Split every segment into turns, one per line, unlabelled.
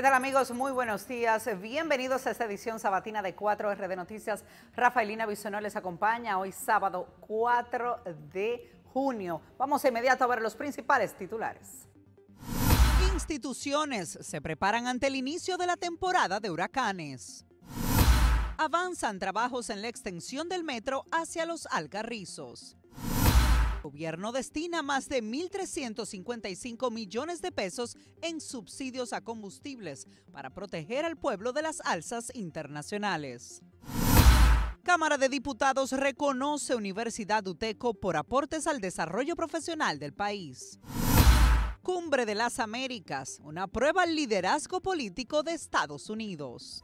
¿Qué amigos? Muy buenos días. Bienvenidos a esta edición sabatina de 4R Noticias. Rafaelina Bisonó les acompaña hoy sábado 4 de junio. Vamos inmediato a ver los principales titulares.
Instituciones se preparan ante el inicio de la temporada de huracanes. Avanzan trabajos en la extensión del metro hacia los Alcarrizos. Gobierno destina más de 1.355 millones de pesos en subsidios a combustibles para proteger al pueblo de las alzas internacionales. Cámara de Diputados reconoce Universidad UTECO por aportes al desarrollo profesional del país. Cumbre de las Américas, una prueba al liderazgo político de Estados Unidos.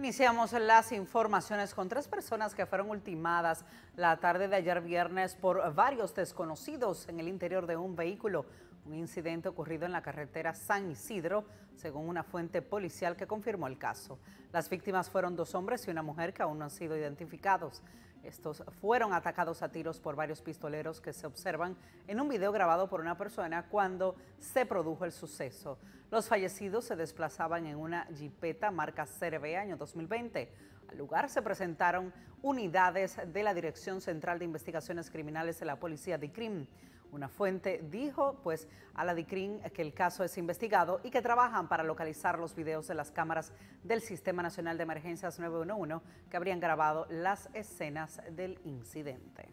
Iniciamos las informaciones con tres personas que fueron ultimadas la tarde de ayer viernes por varios desconocidos en el interior de un vehículo. Un incidente ocurrido en la carretera San Isidro, según una fuente policial que confirmó el caso. Las víctimas fueron dos hombres y una mujer que aún no han sido identificados. Estos fueron atacados a tiros por varios pistoleros que se observan en un video grabado por una persona cuando se produjo el suceso. Los fallecidos se desplazaban en una jipeta marca CRB año 2020. Al lugar se presentaron unidades de la Dirección Central de Investigaciones Criminales de la Policía de CRIM. Una fuente dijo pues a la DICRIN que el caso es investigado y que trabajan para localizar los videos de las cámaras del Sistema Nacional de Emergencias 911 que habrían grabado las escenas del incidente.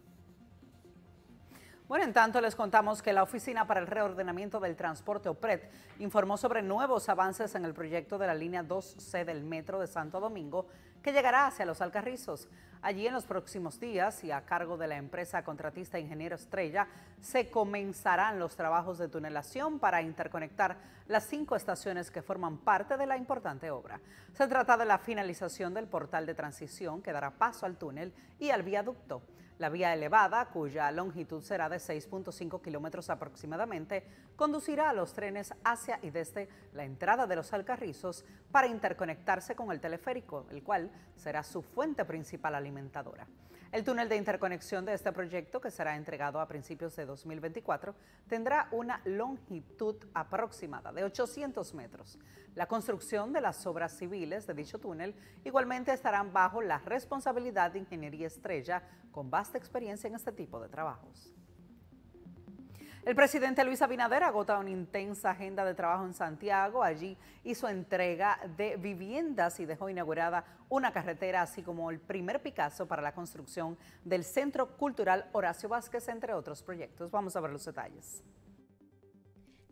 Bueno, en tanto les contamos que la Oficina para el Reordenamiento del Transporte OPRED informó sobre nuevos avances en el proyecto de la línea 2C del Metro de Santo Domingo que llegará hacia los Alcarrizos. Allí en los próximos días y a cargo de la empresa contratista Ingeniero Estrella se comenzarán los trabajos de tunelación para interconectar las cinco estaciones que forman parte de la importante obra. Se trata de la finalización del portal de transición que dará paso al túnel y al viaducto. La vía elevada, cuya longitud será de 6.5 kilómetros aproximadamente, conducirá a los trenes hacia y desde la entrada de los Alcarrizos para interconectarse con el teleférico, el cual será su fuente principal alimentadora. El túnel de interconexión de este proyecto, que será entregado a principios de 2024, tendrá una longitud aproximada de 800 metros. La construcción de las obras civiles de dicho túnel igualmente estarán bajo la responsabilidad de Ingeniería Estrella, con vasta experiencia en este tipo de trabajos. El presidente Luis Abinader agota una intensa agenda de trabajo en Santiago. Allí hizo entrega de viviendas y dejó inaugurada una carretera, así como el primer Picasso para la construcción del Centro Cultural Horacio Vázquez, entre otros proyectos. Vamos a ver los detalles.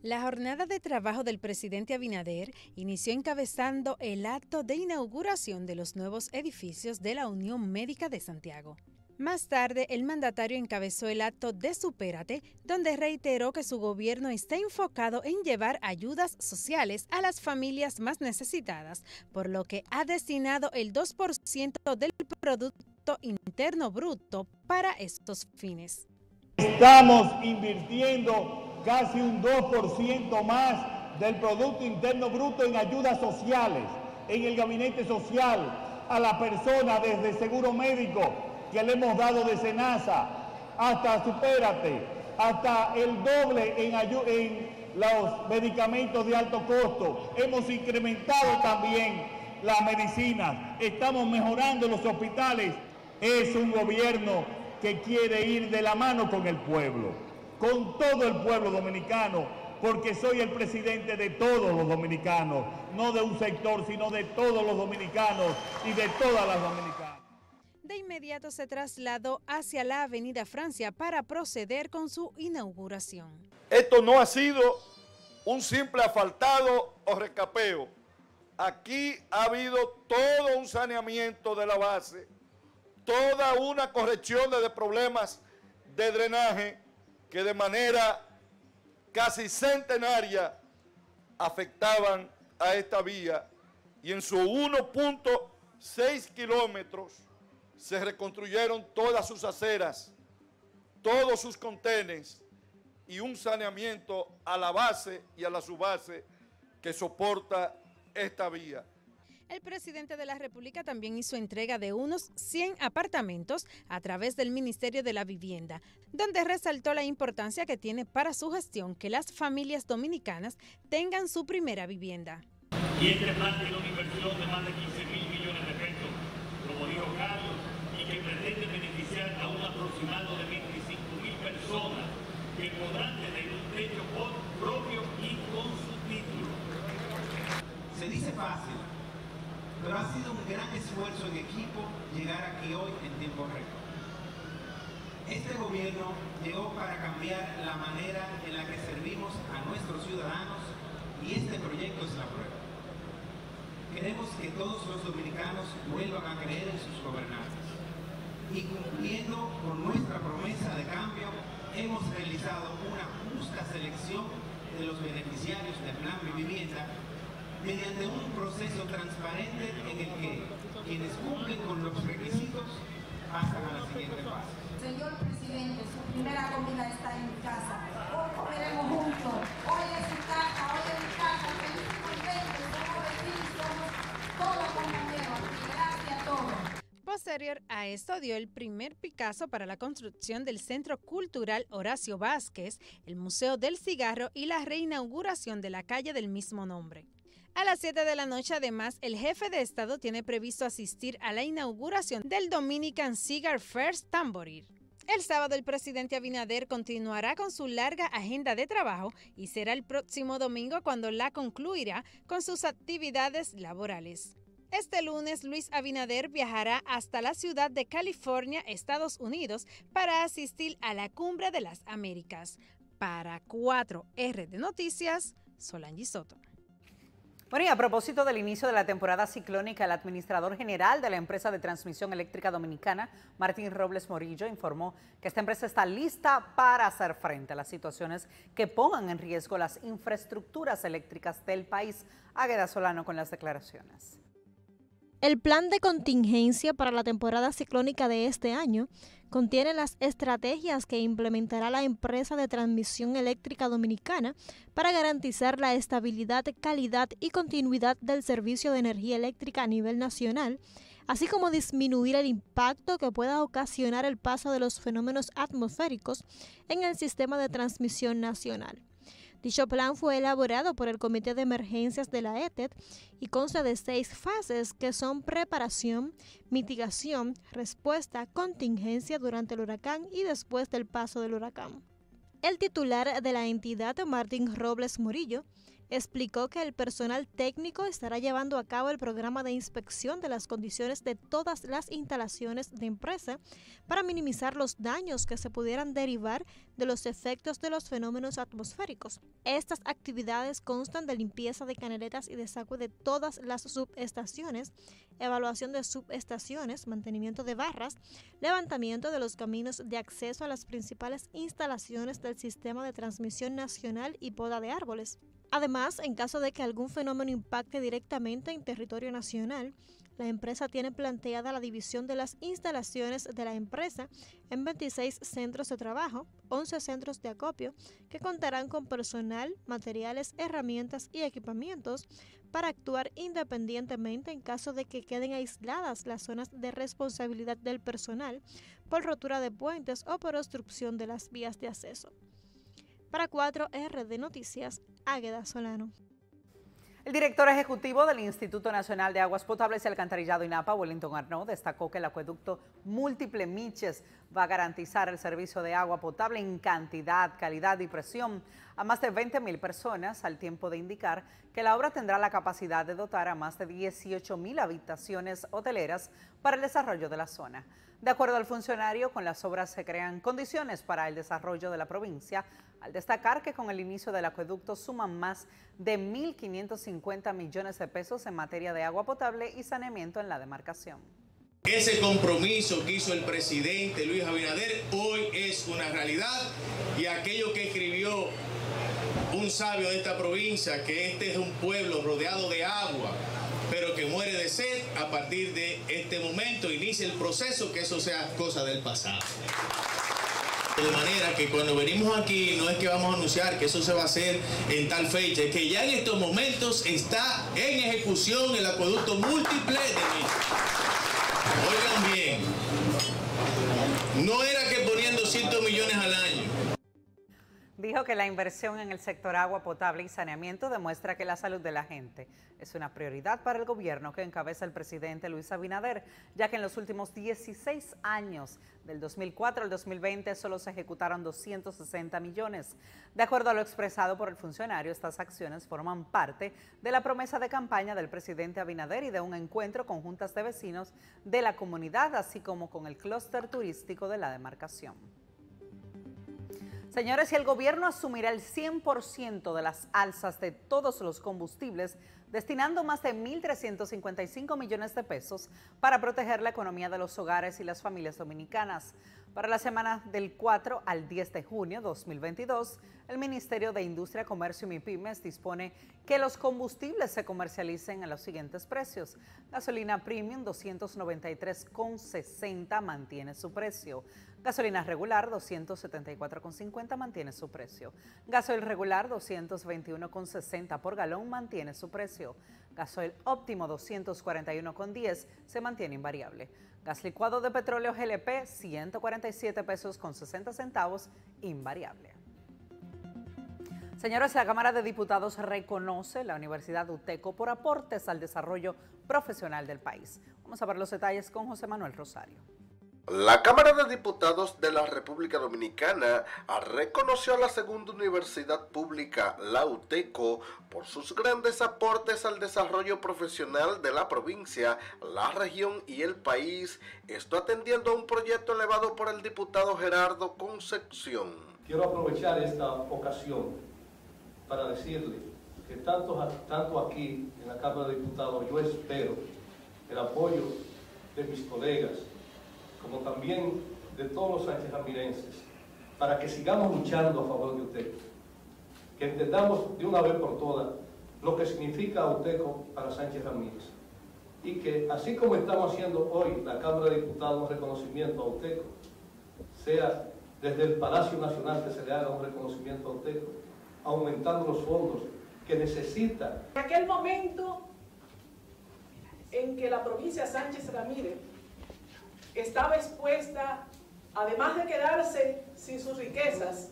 La jornada de trabajo del presidente Abinader inició encabezando el acto de inauguración de los nuevos edificios de la Unión Médica de Santiago. Más tarde, el mandatario encabezó el acto de Supérate, donde reiteró que su gobierno está enfocado en llevar ayudas sociales a las familias más necesitadas, por lo que ha destinado el 2% del Producto Interno Bruto para estos fines.
Estamos invirtiendo casi un 2% más del Producto Interno Bruto en ayudas sociales, en el gabinete social, a la persona desde seguro médico que le hemos dado de Senasa, hasta Supérate, hasta el doble en, en los medicamentos de alto costo. Hemos incrementado también la medicina, estamos mejorando los hospitales. Es un gobierno que quiere ir de la mano con el pueblo, con todo el pueblo dominicano, porque soy el presidente de todos los dominicanos, no de un sector, sino de todos los dominicanos y de todas las dominicanas.
Inmediato se trasladó hacia la Avenida Francia para proceder con su inauguración.
Esto no ha sido un simple asfaltado o recapeo. Aquí ha habido todo un saneamiento de la base, toda una corrección de problemas de drenaje que de manera casi centenaria afectaban a esta vía y en su 1.6 kilómetros se reconstruyeron todas sus aceras, todos sus contenes y un saneamiento a la base y a la subbase que soporta esta vía.
El presidente de la República también hizo entrega de unos 100 apartamentos a través del Ministerio de la Vivienda, donde resaltó la importancia que tiene para su gestión que las familias dominicanas tengan su primera vivienda.
Y este plan tiene una inversión de más de 15 mil millones de pesos, como dijo Carlos, y que pretende beneficiar a un aproximado de 25 mil personas que podrán tener un techo propio y con su título.
Se dice fácil pero ha sido un gran esfuerzo en equipo llegar aquí hoy en tiempo récord. Este gobierno llegó para cambiar la manera en la que servimos a nuestros ciudadanos y este proyecto es la prueba. Queremos que todos los dominicanos vuelvan a creer en sus gobernantes. Y cumpliendo con nuestra promesa de cambio, hemos realizado una justa selección de los beneficiarios del Plan de Vivienda mediante un proceso transparente en el que quienes cumplen con los requisitos pasan a la siguiente fase.
Señor presidente, su primera comida está en mi casa. Hoy comeremos juntos. Hoy es su casa. Feliz y contento. Somos vecinos, somos todos compañeros. Gracias a todos.
A esto dio el primer Picasso para la construcción del Centro Cultural Horacio Vázquez, el Museo del Cigarro y la reinauguración de la calle del mismo nombre. A las 7 de la noche, además, el jefe de Estado tiene previsto asistir a la inauguración del Dominican Cigar First Tamboril. El sábado el presidente Abinader continuará con su larga agenda de trabajo y será el próximo domingo cuando la concluirá con sus actividades laborales. Este lunes Luis Abinader viajará hasta la ciudad de California, Estados Unidos, para asistir a la Cumbre de las Américas. Para 4R de Noticias, Solange Soto.
Bueno, y a propósito del inicio de la temporada ciclónica, el administrador general de la empresa de transmisión eléctrica dominicana, Martín Robles Morillo, informó que esta empresa está lista para hacer frente a las situaciones que pongan en riesgo las infraestructuras eléctricas del país. Águeda Solano con las declaraciones.
El plan de contingencia para la temporada ciclónica de este año contiene las estrategias que implementará la empresa de transmisión eléctrica dominicana para garantizar la estabilidad, calidad y continuidad del servicio de energía eléctrica a nivel nacional, así como disminuir el impacto que pueda ocasionar el paso de los fenómenos atmosféricos en el sistema de transmisión nacional. Dicho plan fue elaborado por el Comité de Emergencias de la ETED y consta de seis fases que son preparación, mitigación, respuesta, contingencia durante el huracán y después del paso del huracán. El titular de la entidad, Martín Robles Murillo, explicó que el personal técnico estará llevando a cabo el programa de inspección de las condiciones de todas las instalaciones de empresa para minimizar los daños que se pudieran derivar de los efectos de los fenómenos atmosféricos. Estas actividades constan de limpieza de canaletas y desagüe de todas las subestaciones, evaluación de subestaciones, mantenimiento de barras, levantamiento de los caminos de acceso a las principales instalaciones del sistema de transmisión nacional y poda de árboles. Además, en caso de que algún fenómeno impacte directamente en territorio nacional, la empresa tiene planteada la división de las instalaciones de la empresa en 26 centros de trabajo, 11 centros de acopio, que contarán con personal, materiales, herramientas y equipamientos para actuar independientemente en caso de que queden aisladas las zonas de responsabilidad del personal por rotura de puentes o por obstrucción de las vías de acceso. Para 4R de Noticias, Águeda Solano.
El director ejecutivo del Instituto Nacional de Aguas Potables y Alcantarillado INAPA, Wellington Arnaud, destacó que el acueducto Múltiple Miches va a garantizar el servicio de agua potable en cantidad, calidad y presión a más de 20 mil personas, al tiempo de indicar que la obra tendrá la capacidad de dotar a más de 18 mil habitaciones hoteleras para el desarrollo de la zona. De acuerdo al funcionario, con las obras se crean condiciones para el desarrollo de la provincia, al destacar que con el inicio del acueducto suman más de 1.550 millones de pesos en materia de agua potable y saneamiento en la demarcación.
Ese compromiso que hizo el presidente Luis Abinader hoy es una realidad y aquello que escribió un sabio de esta provincia, que este es un pueblo rodeado de agua, pero que muere de sed, a partir de este momento inicia el proceso, que eso sea cosa del pasado. De manera que cuando venimos aquí no es que vamos a anunciar que eso se va a hacer en tal fecha, es que ya en estos momentos está en ejecución el acueducto múltiple de Oigan bien, no era que poniendo 200 millones al año,
Dijo que la inversión en el sector agua potable y saneamiento demuestra que la salud de la gente es una prioridad para el gobierno que encabeza el presidente Luis Abinader, ya que en los últimos 16 años, del 2004 al 2020, solo se ejecutaron 260 millones. De acuerdo a lo expresado por el funcionario, estas acciones forman parte de la promesa de campaña del presidente Abinader y de un encuentro con juntas de vecinos de la comunidad, así como con el clúster turístico de la demarcación. Señores, si el gobierno asumirá el 100% de las alzas de todos los combustibles, destinando más de 1.355 millones de pesos para proteger la economía de los hogares y las familias dominicanas. Para la semana del 4 al 10 de junio 2022, el Ministerio de Industria, Comercio y MIPIMES dispone que los combustibles se comercialicen a los siguientes precios. Gasolina Premium 293,60 mantiene su precio. Gasolina regular 274,50 mantiene su precio. Gasoil regular 221,60 por galón mantiene su precio. Gasoil óptimo 241,10 se mantiene invariable. Gas licuado de petróleo GLP 147 pesos con 60 centavos invariable. Señores, la Cámara de Diputados reconoce la Universidad UTECO por aportes al desarrollo profesional del país. Vamos a ver los detalles con José Manuel Rosario.
La Cámara de Diputados de la República Dominicana reconoció a la segunda universidad pública, la UTECO, por sus grandes aportes al desarrollo profesional de la provincia, la región y el país, esto atendiendo a un proyecto elevado por el diputado Gerardo Concepción.
Quiero aprovechar esta ocasión para decirle que tanto, tanto aquí en la Cámara de Diputados yo espero el apoyo de mis colegas como también de todos los sánchez ramirenses, para que sigamos luchando a favor de UTECO, que entendamos de una vez por todas lo que significa UTECO para Sánchez Ramírez y que así como estamos haciendo hoy la Cámara de Diputados un reconocimiento a UTECO, sea desde el Palacio Nacional que se le haga un reconocimiento a UTECO, aumentando los fondos que necesita.
En aquel momento en que la provincia Sánchez Ramírez estaba expuesta, además de quedarse sin sus riquezas,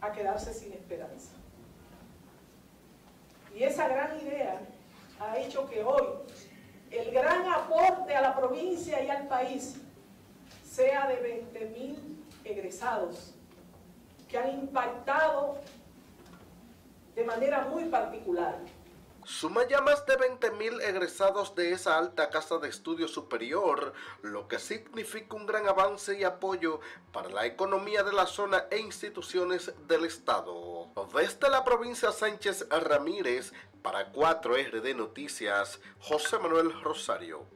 a quedarse sin esperanza. Y esa gran idea ha hecho que hoy el gran aporte a la provincia y al país sea de 20 mil egresados que han impactado de manera muy particular
Suma ya más de 20.000 egresados de esa alta casa de estudio superior, lo que significa un gran avance y apoyo para la economía de la zona e instituciones del Estado. Desde la provincia Sánchez Ramírez, para 4RD Noticias, José Manuel Rosario.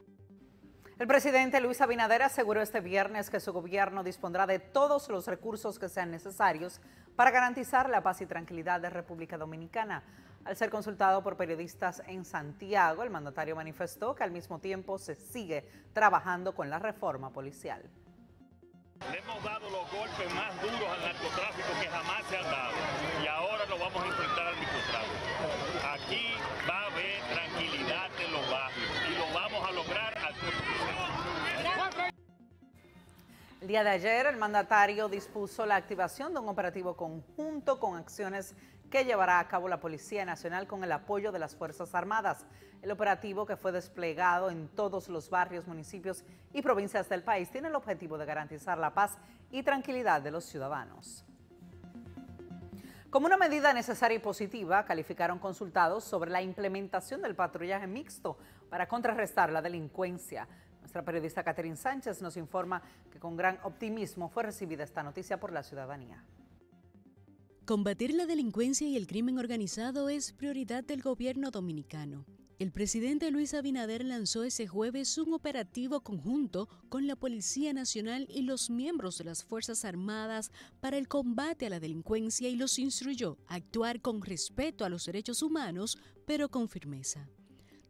El presidente Luis Abinader aseguró este viernes que su gobierno dispondrá de todos los recursos que sean necesarios para garantizar la paz y tranquilidad de República Dominicana. Al ser consultado por periodistas en Santiago, el mandatario manifestó que al mismo tiempo se sigue trabajando con la reforma policial.
Le hemos dado los golpes más duros al narcotráfico que jamás se han dado y ahora lo vamos a enfrentar al microtráfico. Aquí va a haber tranquilidad en los barrios y lo vamos a lograr al
El día de ayer, el mandatario dispuso la activación de un operativo conjunto con acciones que llevará a cabo la Policía Nacional con el apoyo de las Fuerzas Armadas. El operativo que fue desplegado en todos los barrios, municipios y provincias del país tiene el objetivo de garantizar la paz y tranquilidad de los ciudadanos. Como una medida necesaria y positiva, calificaron consultados sobre la implementación del patrullaje mixto para contrarrestar la delincuencia. Nuestra periodista Catherine Sánchez nos informa que con gran optimismo fue recibida esta noticia por la ciudadanía.
Combatir la delincuencia y el crimen organizado es prioridad del gobierno dominicano. El presidente Luis Abinader lanzó ese jueves un operativo conjunto con la Policía Nacional y los miembros de las Fuerzas Armadas para el combate a la delincuencia y los instruyó a actuar con respeto a los derechos humanos, pero con firmeza.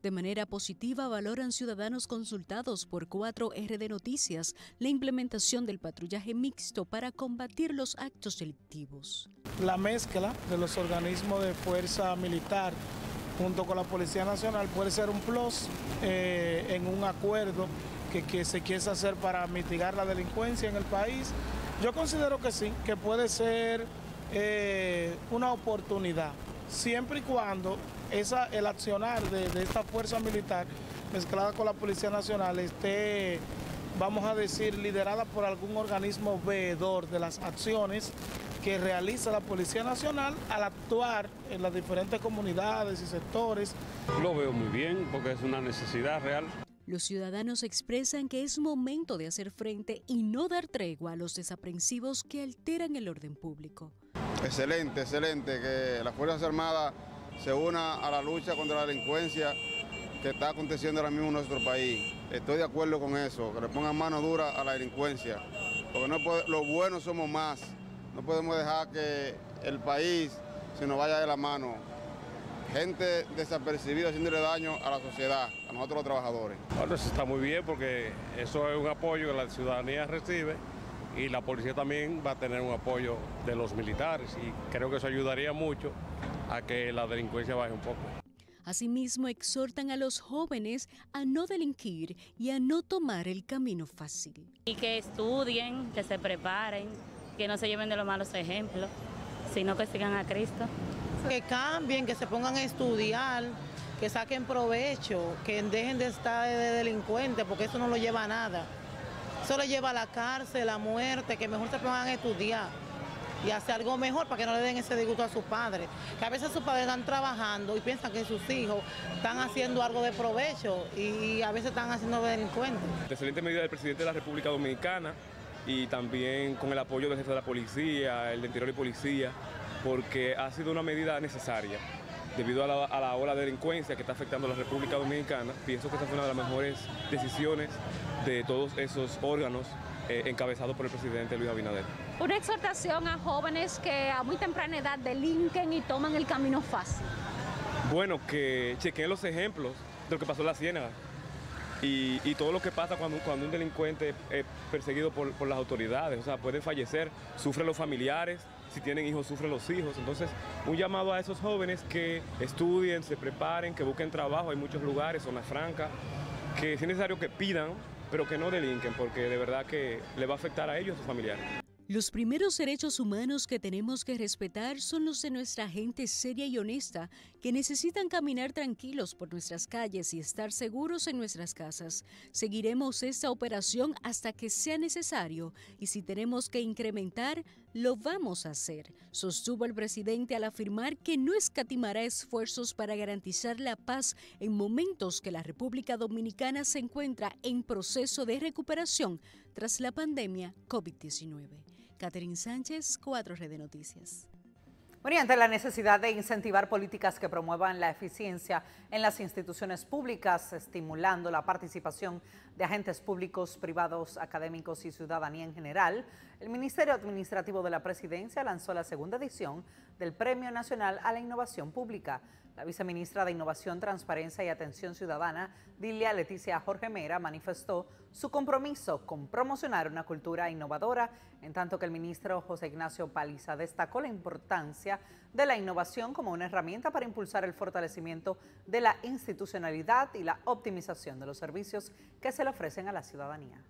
De manera positiva valoran ciudadanos consultados por 4RD Noticias la implementación del patrullaje mixto para combatir los actos delictivos.
La mezcla de los organismos de fuerza militar junto con la Policía Nacional puede ser un plus eh, en un acuerdo que, que se quiere hacer para mitigar la delincuencia en el país. Yo considero que sí, que puede ser eh, una oportunidad, siempre y cuando esa, el accionar de, de esta fuerza militar mezclada con la Policía Nacional esté, vamos a decir, liderada por algún organismo veedor de las acciones que realiza la Policía Nacional al actuar en las diferentes comunidades y sectores.
Lo veo muy bien porque es una necesidad real.
Los ciudadanos expresan que es momento de hacer frente y no dar tregua a los desaprensivos que alteran el orden público.
Excelente, excelente que las Fuerzas Armadas se una a la lucha contra la delincuencia que está aconteciendo ahora mismo en nuestro país. Estoy de acuerdo con eso, que le pongan mano dura a la delincuencia, porque no los buenos somos más. No podemos dejar que el país se nos vaya de la mano. Gente desapercibida haciéndole daño a la sociedad, a nosotros los trabajadores.
Bueno, eso está muy bien porque eso es un apoyo que la ciudadanía recibe y la policía también va a tener un apoyo de los militares y creo que eso ayudaría mucho a que la delincuencia baje un poco.
Asimismo, exhortan a los jóvenes a no delinquir y a no tomar el camino fácil.
Y que estudien, que se preparen, que no se lleven de los malos ejemplos, sino que sigan a Cristo.
Que cambien, que se pongan a estudiar, que saquen provecho, que dejen de estar de delincuentes, porque eso no lo lleva a nada. Eso le lleva a la cárcel, a muerte, que mejor se pongan a estudiar y hacer algo mejor para que no le den ese disgusto a sus padres. Que a veces sus padres están trabajando y piensan que sus hijos están haciendo algo de provecho y a veces están haciendo delincuentes.
Excelente medida del presidente de la República Dominicana y también con el apoyo del jefe de la policía, el de Interior y Policía, porque ha sido una medida necesaria. Debido a la, a la ola de delincuencia que está afectando a la República Dominicana, pienso que esta es una de las mejores decisiones de todos esos órganos eh, encabezados por el presidente Luis Abinader.
Una exhortación a jóvenes que a muy temprana edad delinquen y toman el camino fácil.
Bueno, que chequen los ejemplos de lo que pasó en la Ciénaga y, y todo lo que pasa cuando, cuando un delincuente es perseguido por, por las autoridades. O sea, pueden fallecer, sufren los familiares, si tienen hijos, sufren los hijos. Entonces, un llamado a esos jóvenes que estudien, se preparen, que busquen trabajo. Hay muchos lugares, zona franca, que si es necesario que pidan, pero que no delinquen, porque de verdad que le va a afectar a ellos y a sus familiares.
Los primeros derechos humanos que tenemos que respetar son los de nuestra gente seria y honesta, que necesitan caminar tranquilos por nuestras calles y estar seguros en nuestras casas. Seguiremos esta operación hasta que sea necesario y si tenemos que incrementar, lo vamos a hacer, sostuvo el presidente al afirmar que no escatimará esfuerzos para garantizar la paz en momentos que la República Dominicana se encuentra en proceso de recuperación tras la pandemia COVID-19. Catherine Sánchez, 4 Red de Noticias.
Bueno, y la necesidad de incentivar políticas que promuevan la eficiencia en las instituciones públicas, estimulando la participación de agentes públicos, privados, académicos y ciudadanía en general, el Ministerio Administrativo de la Presidencia lanzó la segunda edición del Premio Nacional a la Innovación Pública. La viceministra de Innovación, Transparencia y Atención Ciudadana, Dilia Leticia Jorge Mera, manifestó su compromiso con promocionar una cultura innovadora, en tanto que el ministro José Ignacio Paliza destacó la importancia de la innovación como una herramienta para impulsar el fortalecimiento de la institucionalidad y la optimización de los servicios que se le ofrecen a la ciudadanía.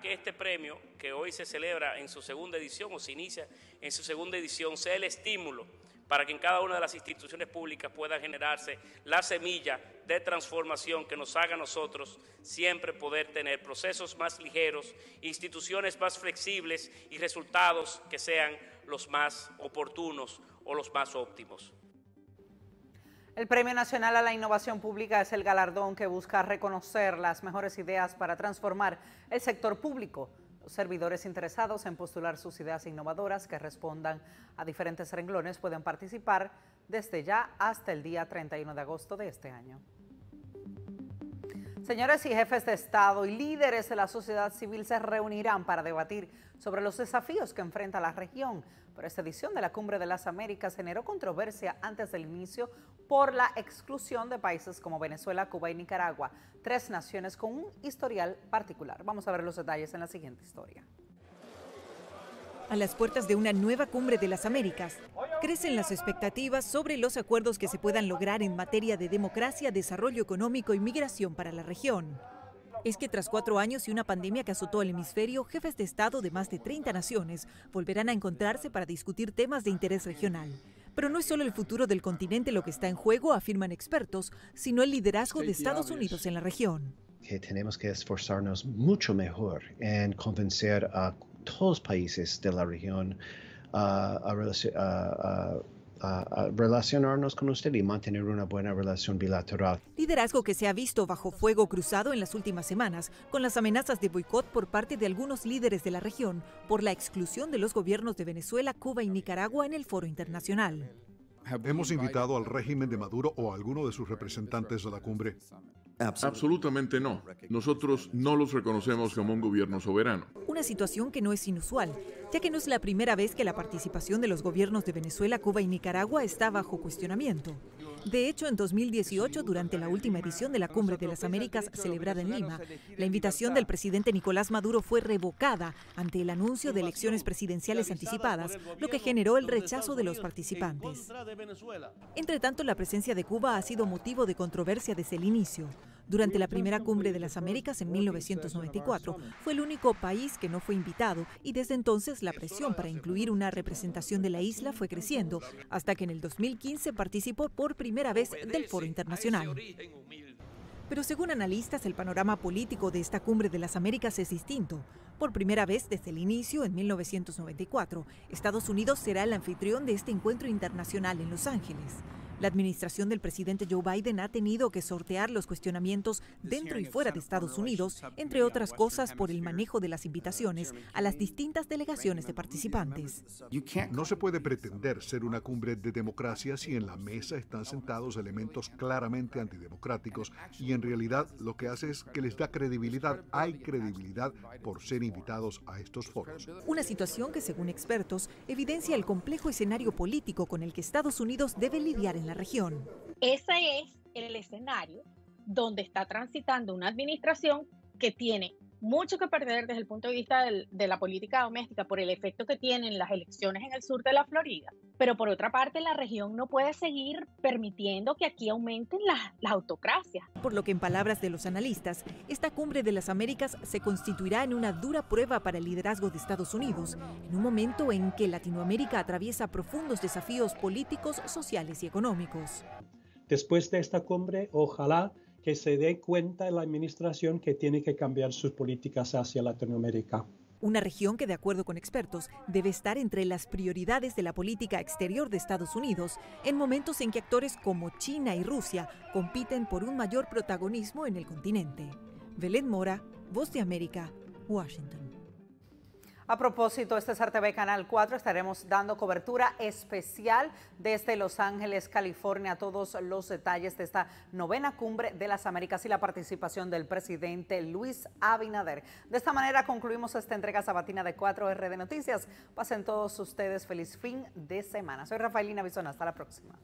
Que este premio, que hoy se celebra en su segunda edición o se inicia en su segunda edición, sea el estímulo para que en cada una de las instituciones públicas pueda generarse la semilla de transformación que nos haga a nosotros siempre poder tener procesos más ligeros, instituciones más flexibles y resultados que sean los más oportunos o los más óptimos.
El Premio Nacional a la Innovación Pública es el galardón que busca reconocer las mejores ideas para transformar el sector público. Servidores interesados en postular sus ideas innovadoras que respondan a diferentes renglones pueden participar desde ya hasta el día 31 de agosto de este año. Señores y jefes de Estado y líderes de la sociedad civil se reunirán para debatir sobre los desafíos que enfrenta la región. Pero esta edición de la Cumbre de las Américas generó controversia antes del inicio por la exclusión de países como Venezuela, Cuba y Nicaragua, tres naciones con un historial particular. Vamos a ver los detalles en la siguiente historia.
A las puertas de una nueva cumbre de las Américas, crecen las expectativas sobre los acuerdos que se puedan lograr en materia de democracia, desarrollo económico y migración para la región. Es que tras cuatro años y una pandemia que azotó el hemisferio, jefes de Estado de más de 30 naciones volverán a encontrarse para discutir temas de interés regional. Pero no es solo el futuro del continente lo que está en juego, afirman expertos, sino el liderazgo de Estados Unidos en la región.
Que tenemos que esforzarnos mucho mejor en convencer a todos los países de la región a, relacionarnos con usted y mantener una buena relación bilateral.
Liderazgo que se ha visto bajo fuego cruzado en las últimas semanas, con las amenazas de boicot por parte de algunos líderes de la región por la exclusión de los gobiernos de Venezuela, Cuba y Nicaragua en el foro internacional.
¿Hemos invitado al régimen de Maduro o a alguno de sus representantes a la cumbre?
Absolutamente no. Nosotros no los reconocemos como un gobierno soberano.
Una situación que no es inusual, ya que no es la primera vez que la participación de los gobiernos de Venezuela, Cuba y Nicaragua está bajo cuestionamiento. De hecho, en 2018, durante la última edición de la Cumbre de las Américas celebrada en Lima, la invitación del presidente Nicolás Maduro fue revocada ante el anuncio de elecciones presidenciales anticipadas, lo que generó el rechazo de los participantes. Entre tanto, la presencia de Cuba ha sido motivo de controversia desde el inicio. Durante la primera cumbre de las Américas en 1994, fue el único país que no fue invitado y desde entonces la presión para incluir una representación de la isla fue creciendo, hasta que en el 2015 participó por primera vez del foro internacional. Pero según analistas, el panorama político de esta cumbre de las Américas es distinto. Por primera vez desde el inicio, en 1994, Estados Unidos será el anfitrión de este encuentro internacional en Los Ángeles. La administración del presidente Joe Biden ha tenido que sortear los cuestionamientos dentro y fuera de Estados Unidos, entre otras cosas por el manejo de las invitaciones a las distintas delegaciones de participantes.
No se puede pretender ser una cumbre de democracia si en la mesa están sentados elementos claramente antidemocráticos y en realidad lo que hace es que les da credibilidad. Hay credibilidad por ser invitados a estos foros.
Una situación que, según expertos, evidencia el complejo escenario político con el que Estados Unidos debe lidiar en la región.
Ese es el escenario donde está transitando una administración que tiene mucho que perder desde el punto de vista de la política doméstica por el efecto que tienen las elecciones en el sur de la Florida. Pero por otra parte, la región no puede seguir permitiendo que aquí aumenten las, las autocracias.
Por lo que en palabras de los analistas, esta cumbre de las Américas se constituirá en una dura prueba para el liderazgo de Estados Unidos, en un momento en que Latinoamérica atraviesa profundos desafíos políticos, sociales y económicos.
Después de esta cumbre, ojalá que se dé cuenta la administración que tiene que cambiar sus políticas hacia Latinoamérica.
Una región que, de acuerdo con expertos, debe estar entre las prioridades de la política exterior de Estados Unidos en momentos en que actores como China y Rusia compiten por un mayor protagonismo en el continente. Belén Mora, Voz de América, Washington.
A propósito, este es RTV Canal 4, estaremos dando cobertura especial desde Los Ángeles, California, todos los detalles de esta novena cumbre de las Américas y la participación del presidente Luis Abinader. De esta manera concluimos esta entrega sabatina de 4R de Noticias. Pasen todos ustedes feliz fin de semana. Soy Rafaelina Bisona, hasta la próxima.